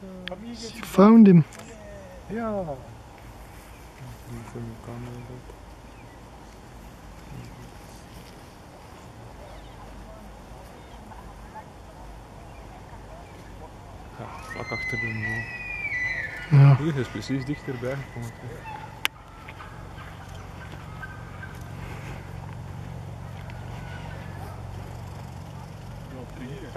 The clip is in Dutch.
She found him. Ja. Ja, vlak achter de muur. Ja. Hier is precies dichterbij gekomen. Hier.